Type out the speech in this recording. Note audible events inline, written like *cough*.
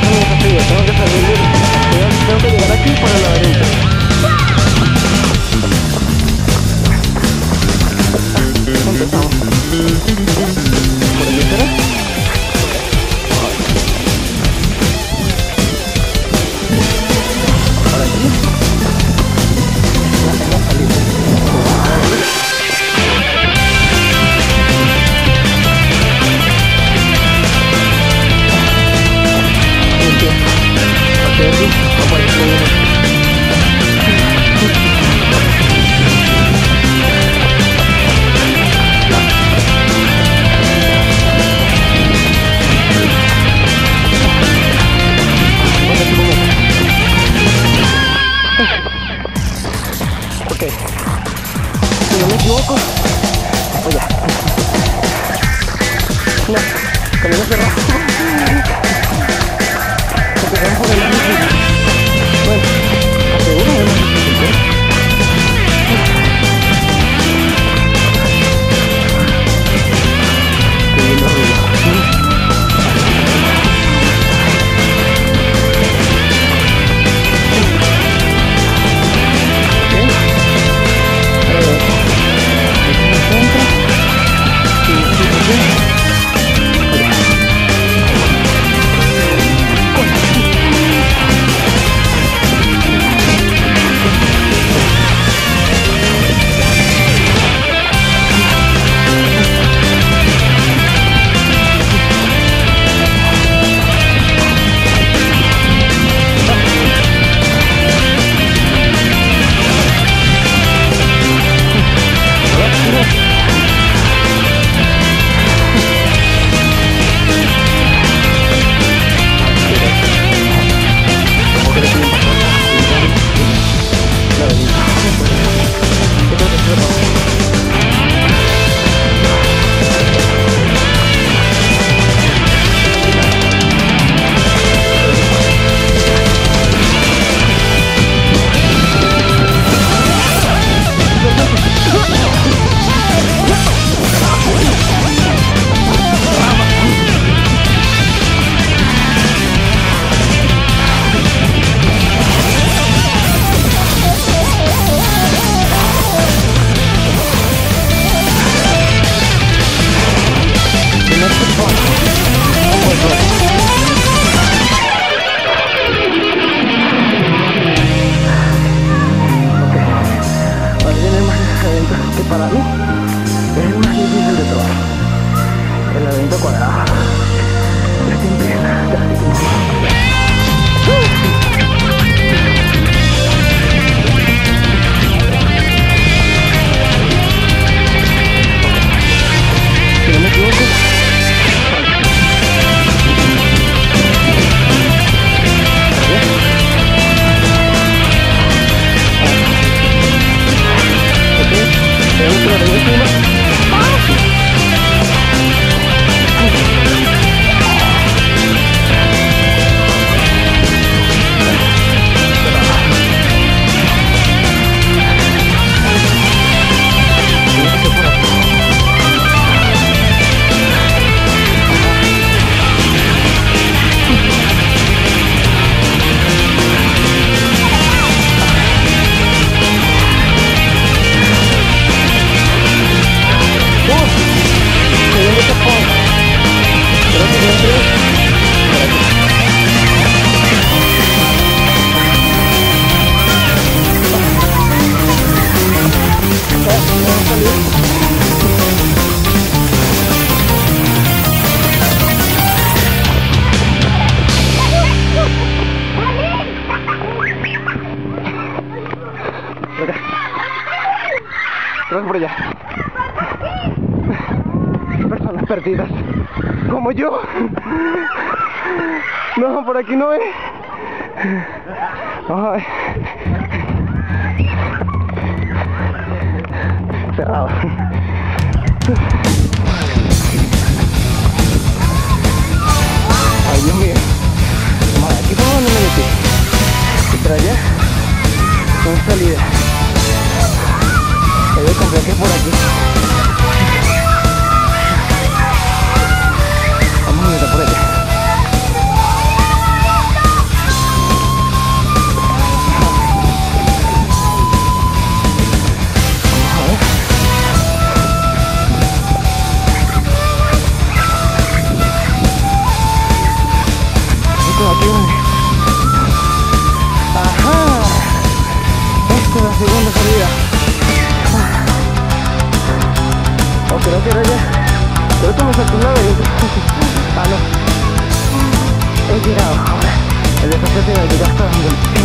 tengo que salir, tengo, tengo que llegar aquí para la... equivoco. Oye. No, con cerrado. *laughs* por allá. Personas perdidas. Como yo. No, por aquí no es. Ay. Cerrado. Ay, Dios mío. Aquí por donde me metí. Y para allá. Con salida. ¿Dónde? Ajá. Esta es la segunda salida. O creo que era ya. Creo que me saltó un laberinto. ah, no. *laughs* He llegado. El desafío de que ya está dando.